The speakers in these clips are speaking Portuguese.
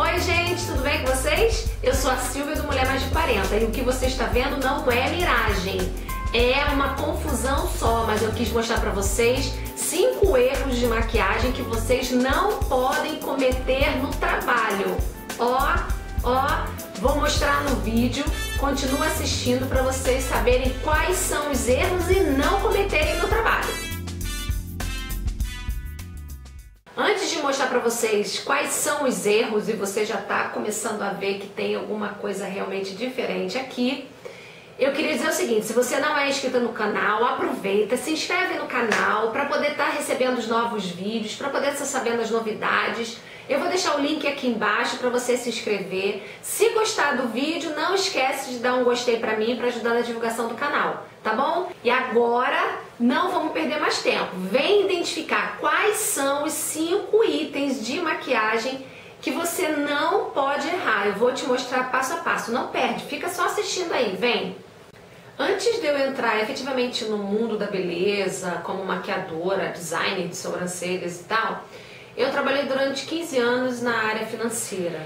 Oi gente, tudo bem com vocês? Eu sou a Silvia do Mulher Mais de 40 e o que você está vendo não é miragem, é uma confusão só, mas eu quis mostrar para vocês cinco erros de maquiagem que vocês não podem cometer no trabalho. Ó, ó, vou mostrar no vídeo, continua assistindo para vocês saberem quais são os erros e não cometerem no trabalho. Antes de mostrar para vocês quais são os erros e você já está começando a ver que tem alguma coisa realmente diferente aqui, eu queria dizer o seguinte, se você não é inscrito no canal, aproveita, se inscreve no canal para poder estar tá recebendo os novos vídeos, para poder estar sabendo as novidades. Eu vou deixar o link aqui embaixo para você se inscrever. Se gostar do vídeo, não esquece de dar um gostei para mim para ajudar na divulgação do canal, tá bom? E agora não vamos perder mais tempo. Vem identificar quais são os cinco itens de maquiagem que você não pode errar. Eu vou te mostrar passo a passo. Não perde, fica só assistindo aí, vem! Antes de eu entrar efetivamente no mundo da beleza, como maquiadora, designer de sobrancelhas e tal, eu trabalhei durante 15 anos na área financeira.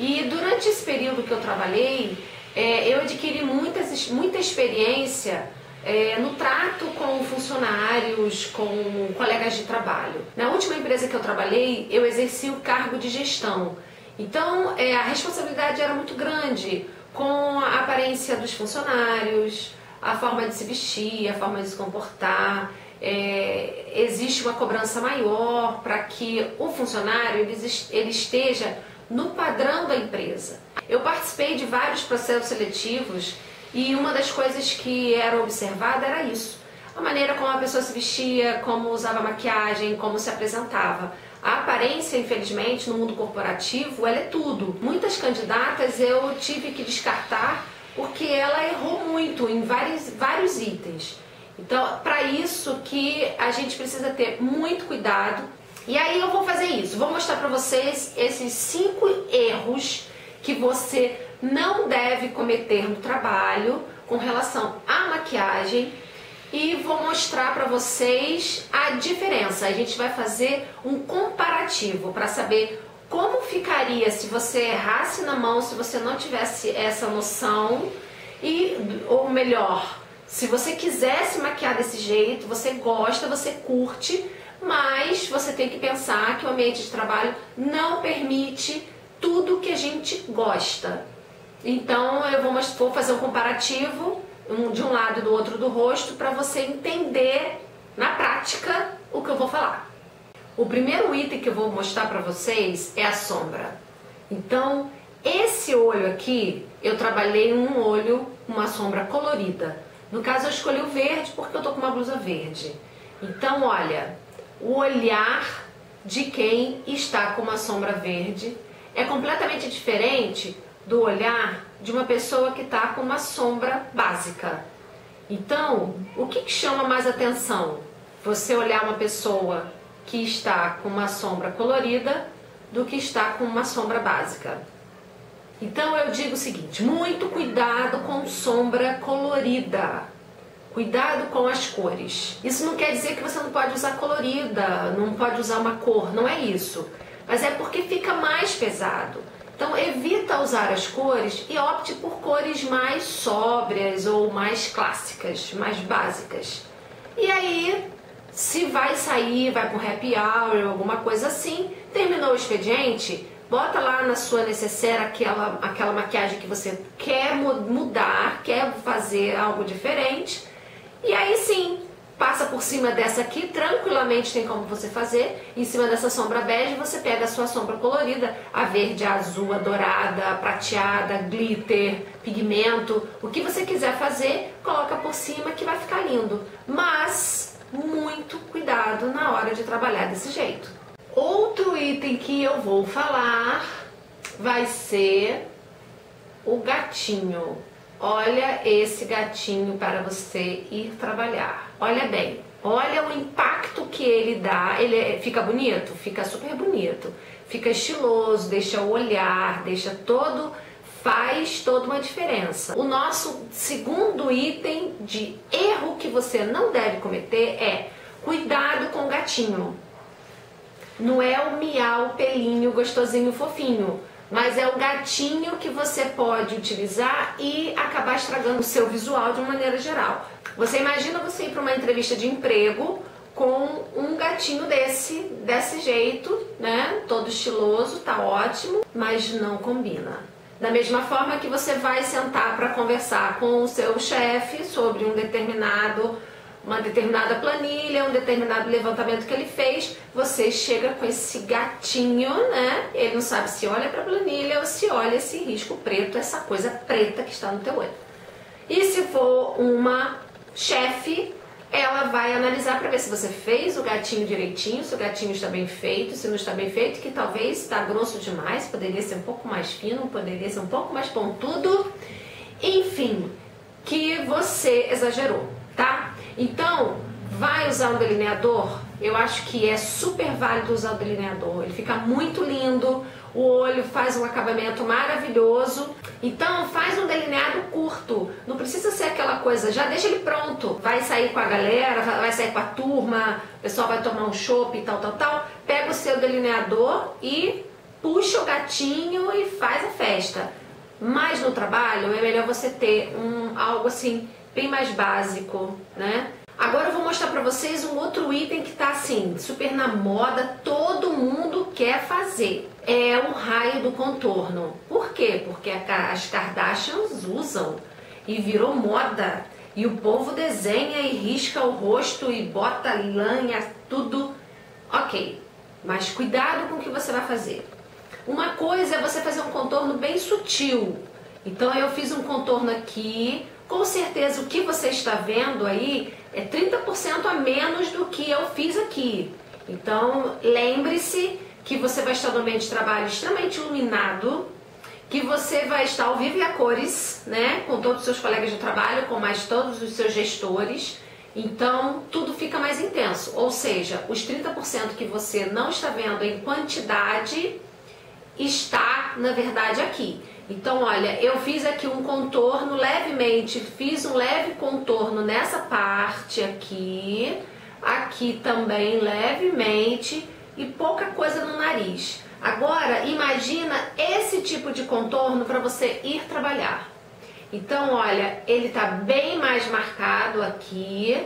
E durante esse período que eu trabalhei, é, eu adquiri muitas, muita experiência é, no trato com funcionários, com colegas de trabalho. Na última empresa que eu trabalhei, eu exerci o cargo de gestão. Então, é, a responsabilidade era muito grande com a aparência dos funcionários, a forma de se vestir, a forma de se comportar. É, existe uma cobrança maior para que o funcionário ele, esteja no padrão da empresa. Eu participei de vários processos seletivos e uma das coisas que era observada era isso. A maneira como a pessoa se vestia, como usava maquiagem, como se apresentava. A aparência, infelizmente, no mundo corporativo, ela é tudo. Muitas candidatas eu tive que descartar porque ela errou muito em vários, vários itens. Então, para isso que a gente precisa ter muito cuidado. E aí eu vou fazer isso. Vou mostrar para vocês esses cinco erros que você não deve cometer no trabalho com relação à maquiagem e vou mostrar para vocês a diferença. A gente vai fazer um comparativo para saber como ficaria se você errasse na mão, se você não tivesse essa noção e ou melhor, se você quisesse maquiar desse jeito, você gosta, você curte, mas você tem que pensar que o ambiente de trabalho não permite tudo que a gente gosta. Então eu vou, vou fazer um comparativo um, de um lado e do outro do rosto para você entender na prática o que eu vou falar. O primeiro item que eu vou mostrar para vocês é a sombra. Então, esse olho aqui, eu trabalhei um olho, uma sombra colorida. No caso, eu escolhi o verde porque eu tô com uma blusa verde. Então, olha, o olhar de quem está com uma sombra verde é completamente diferente do olhar de uma pessoa que está com uma sombra básica. Então, o que, que chama mais atenção? Você olhar uma pessoa que está com uma sombra colorida do que está com uma sombra básica. Então eu digo o seguinte: muito cuidado com sombra colorida. Cuidado com as cores. Isso não quer dizer que você não pode usar colorida, não pode usar uma cor, não é isso. Mas é porque fica mais pesado. Então evita usar as cores e opte por cores mais sóbrias ou mais clássicas, mais básicas. E aí, se vai sair, vai para um happy hour ou alguma coisa assim, terminou o expediente, bota lá na sua necessaire aquela, aquela maquiagem que você quer mudar, quer fazer algo diferente. E aí sim, passa por cima dessa aqui, tranquilamente tem como você fazer. Em cima dessa sombra bege, você pega a sua sombra colorida, a verde, a azul, a dourada, a prateada, glitter, pigmento, o que você quiser fazer, coloca por cima que vai ficar lindo. Mas muito cuidado na hora de trabalhar desse jeito. Outro item que eu vou falar vai ser o gatinho. Olha esse gatinho para você ir trabalhar. Olha bem, olha o impacto que ele dá. Ele é, fica bonito? Fica super bonito. Fica estiloso, deixa o olhar, deixa todo faz toda uma diferença. O nosso segundo item de erro que você não deve cometer é cuidado com o gatinho. Não é o miau, pelinho, gostosinho, fofinho. Mas é o gatinho que você pode utilizar e acabar estragando o seu visual de uma maneira geral. Você imagina você ir para uma entrevista de emprego com um gatinho desse, desse jeito, né? Todo estiloso, tá ótimo, mas não combina. Da mesma forma que você vai sentar para conversar com o seu chefe sobre um determinado uma determinada planilha, um determinado levantamento que ele fez, você chega com esse gatinho, né? Ele não sabe se olha para a planilha ou se olha esse risco preto, essa coisa preta que está no teu olho. E se for uma chefe, ela vai analisar para ver se você fez o gatinho direitinho, se o gatinho está bem feito, se não está bem feito, que talvez está grosso demais, poderia ser um pouco mais fino, poderia ser um pouco mais pontudo. Enfim, que você exagerou, tá? Então, vai usar um delineador? Eu acho que é super válido usar o delineador. Ele fica muito lindo, o olho faz um acabamento maravilhoso. Então, faz um delineado curto. Não precisa ser aquela coisa, já deixa ele pronto. Vai sair com a galera, vai sair com a turma, o pessoal vai tomar um chopp e tal, tal, tal. Pega o seu delineador e puxa o gatinho e faz a festa. Mas no trabalho é melhor você ter um algo assim bem mais básico, né? Agora eu vou mostrar para vocês um outro item que tá assim, super na moda, todo mundo quer fazer. É o raio do contorno. Por quê? Porque as Kardashians usam e virou moda. E o povo desenha e risca o rosto e bota lanha, tudo. Ok, mas cuidado com o que você vai fazer. Uma coisa é você fazer um contorno bem sutil. Então eu fiz um contorno aqui, com certeza o que você está vendo aí é 30% a menos do que eu fiz aqui. Então, lembre-se que você vai estar no ambiente de trabalho extremamente iluminado, que você vai estar ao vivo e a cores, né, com todos os seus colegas de trabalho, com mais todos os seus gestores. Então, tudo fica mais intenso. Ou seja, os 30% que você não está vendo em quantidade está, na verdade, aqui. Então, olha, eu fiz aqui um contorno levemente, fiz um leve contorno nessa parte aqui, aqui também levemente e pouca coisa no nariz. Agora, imagina esse tipo de contorno para você ir trabalhar. Então, olha, ele tá bem mais marcado aqui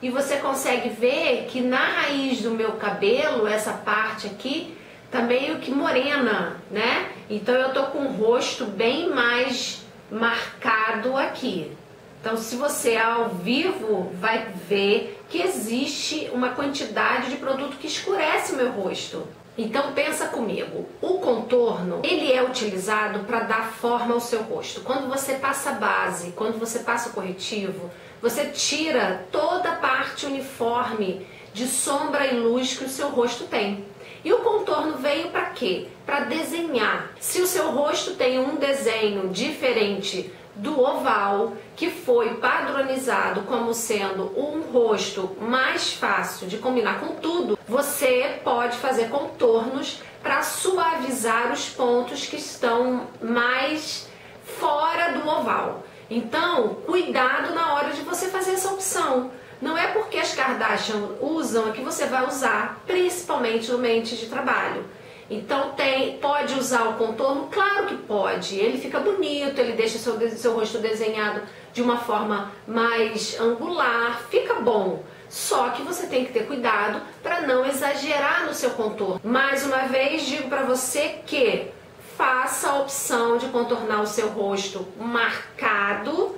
e você consegue ver que na raiz do meu cabelo, essa parte aqui, tá meio que morena, né? Então eu tô com o rosto bem mais marcado aqui. Então, se você é ao vivo vai ver que existe uma quantidade de produto que escurece o meu rosto. Então pensa comigo, o contorno ele é utilizado para dar forma ao seu rosto. Quando você passa base, quando você passa o corretivo, você tira toda a parte uniforme de sombra e luz que o seu rosto tem. E o contorno veio para quê? Para desenhar. Se o seu rosto tem um desenho diferente do oval, que foi padronizado como sendo um rosto mais fácil de combinar com tudo, você pode fazer contornos para suavizar os pontos que estão mais fora do oval. Então, cuidado na hora de você fazer essa opção. Não é porque as Kardashian usam que você vai usar, principalmente no ambiente de trabalho. Então tem, pode usar o contorno? Claro que pode. Ele fica bonito, ele deixa seu, seu rosto desenhado de uma forma mais angular, fica bom. Só que você tem que ter cuidado para não exagerar no seu contorno. Mais uma vez digo para você que faça a opção de contornar o seu rosto marcado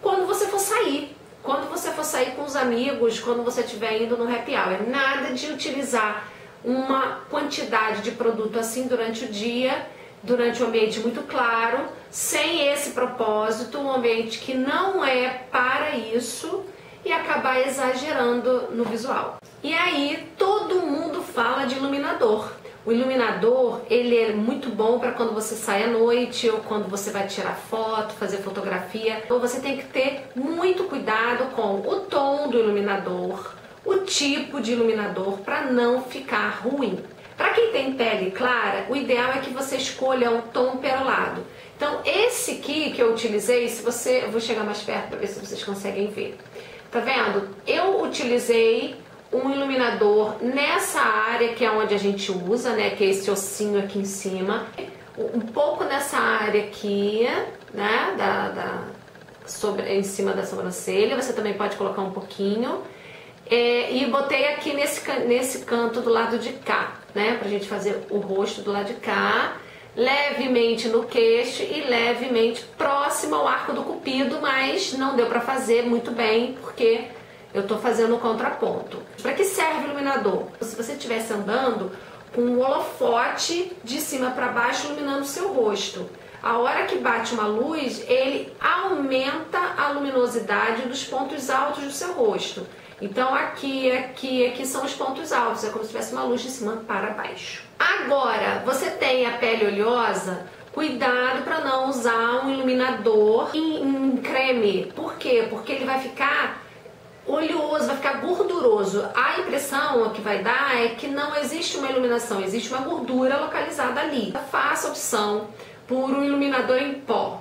quando você for sair. Quando você for sair com os amigos, quando você estiver indo no happy hour, nada de utilizar uma quantidade de produto assim durante o dia, durante um ambiente muito claro, sem esse propósito, um ambiente que não é para isso e acabar exagerando no visual. E aí todo mundo fala de iluminador. O iluminador, ele é muito bom para quando você sai à noite ou quando você vai tirar foto, fazer fotografia. Então você tem que ter muito cuidado com o tom do iluminador, o tipo de iluminador para não ficar ruim. Para quem tem pele clara, o ideal é que você escolha um tom perolado. Então esse aqui que eu utilizei, se você, eu vou chegar mais perto para ver se vocês conseguem ver. Tá vendo? Eu utilizei um iluminador nessa área que é onde a gente usa, né, que é esse ossinho aqui em cima. um pouco nessa área aqui, né, da, da, sobre, em cima da sobrancelha, você também pode colocar um pouquinho. É, e botei aqui nesse, nesse canto do lado de cá, né, pra gente fazer o rosto do lado de cá, levemente no queixo e levemente próximo ao arco do cupido, mas não deu pra fazer muito bem, porque eu tô fazendo o contraponto. Para que serve o iluminador? Se você estivesse andando com um holofote de cima para baixo iluminando o seu rosto. A hora que bate uma luz, ele aumenta a luminosidade dos pontos altos do seu rosto. Então aqui, aqui, aqui são os pontos altos, é como se tivesse uma luz de cima para baixo. Agora, você tem a pele oleosa, cuidado para não usar um iluminador em, em creme. Por quê? Porque ele vai ficar oleoso, vai ficar gorduroso. A impressão que vai dar é que não existe uma iluminação, existe uma gordura localizada ali. Faça opção por um iluminador em pó.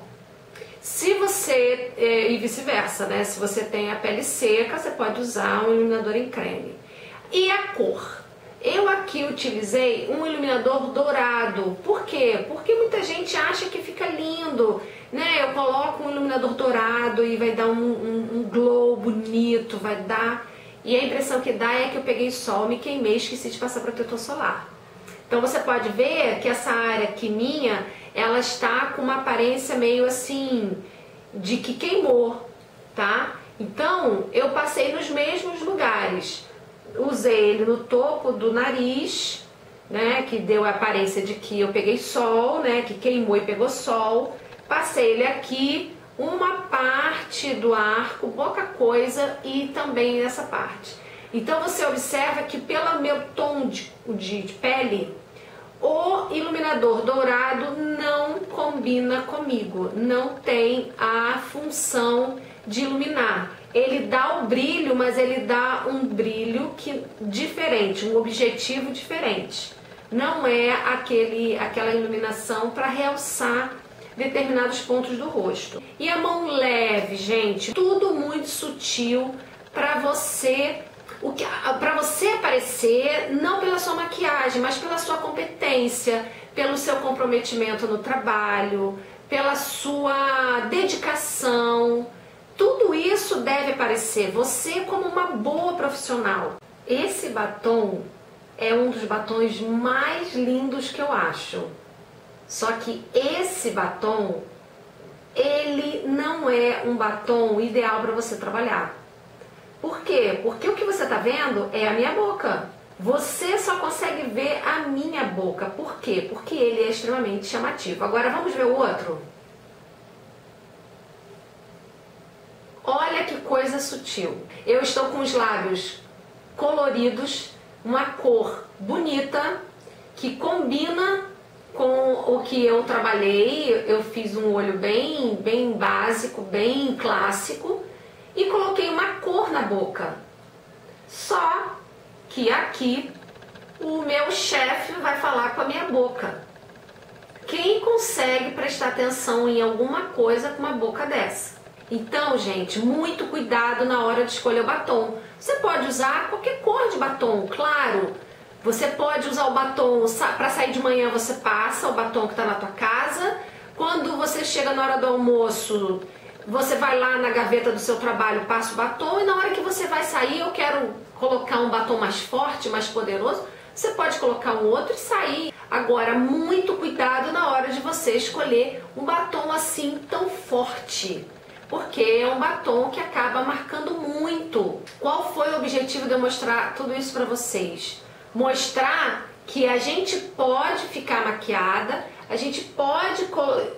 Se você, é, e vice-versa, né? Se você tem a pele seca, você pode usar um iluminador em creme. E a cor? Eu aqui utilizei um iluminador dourado. Por quê? Porque muita gente acha que fica lindo, né? Eu coloco um iluminador dourado e vai dar um, um, um glow bonito, vai dar... E a impressão que dá é que eu peguei sol, me queimei, esqueci de passar protetor solar. Então você pode ver que essa área aqui minha, ela está com uma aparência meio assim, de que queimou, tá? Então eu passei nos mesmos lugares. Usei ele no topo do nariz, né, que deu a aparência de que eu peguei sol, né, que queimou e pegou sol. Passei ele aqui, uma parte do arco, pouca coisa, e também nessa parte. Então você observa que pelo meu tom de, de, de pele, o iluminador dourado não combina comigo, não tem a função de iluminar. Ele dá o brilho, mas ele dá um brilho que diferente, um objetivo diferente. Não é aquele, aquela iluminação para realçar determinados pontos do rosto. E a mão leve, gente, tudo muito sutil para você o que para você aparecer não pela sua maquiagem, mas pela sua competência, pelo seu comprometimento no trabalho, pela sua dedicação. Tudo isso deve aparecer você como uma boa profissional. Esse batom é um dos batons mais lindos que eu acho. Só que esse batom ele não é um batom ideal para você trabalhar. Por quê? Porque o que você está vendo é a minha boca. Você só consegue ver a minha boca. Por quê? Porque ele é extremamente chamativo. Agora vamos ver o outro? Olha que coisa sutil. Eu estou com os lábios coloridos, uma cor bonita que combina com o que eu trabalhei. Eu fiz um olho bem, bem básico, bem clássico e coloquei uma cor na boca. Só que aqui o meu chefe vai falar com a minha boca. Quem consegue prestar atenção em alguma coisa com uma boca dessa? Então, gente, muito cuidado na hora de escolher o batom. Você pode usar qualquer cor de batom, claro. Você pode usar o batom para sair de manhã, você passa o batom que está na tua casa. Quando você chega na hora do almoço, você vai lá na gaveta do seu trabalho, passa o batom e na hora que você vai sair, eu quero colocar um batom mais forte, mais poderoso, você pode colocar um outro e sair. Agora, muito cuidado na hora de você escolher um batom assim tão forte, porque é um batom que acaba marcando muito. Qual foi o objetivo de eu mostrar tudo isso para vocês? Mostrar que a gente pode ficar maquiada, a gente pode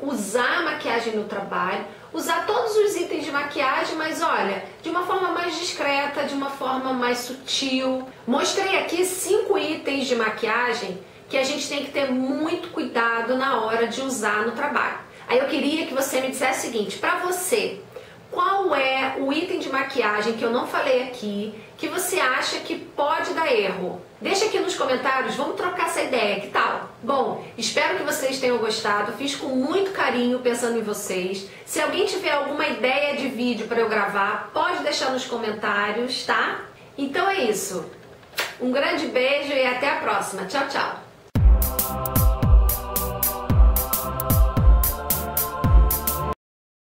usar a maquiagem no trabalho, usar todos os itens de maquiagem, mas olha, de uma forma mais discreta, de uma forma mais sutil. Mostrei aqui cinco itens de maquiagem que a gente tem que ter muito cuidado na hora de usar no trabalho. Aí eu queria que você me dissesse o seguinte, para você, qual é o item maquiagem que eu não falei aqui que você acha que pode dar erro? Deixa aqui nos comentários, vamos trocar essa ideia, que tal? Bom, espero que vocês tenham gostado, fiz com muito carinho pensando em vocês. Se alguém tiver alguma ideia de vídeo para eu gravar, pode deixar nos comentários, tá? Então é isso. Um grande beijo e até a próxima. Tchau, tchau.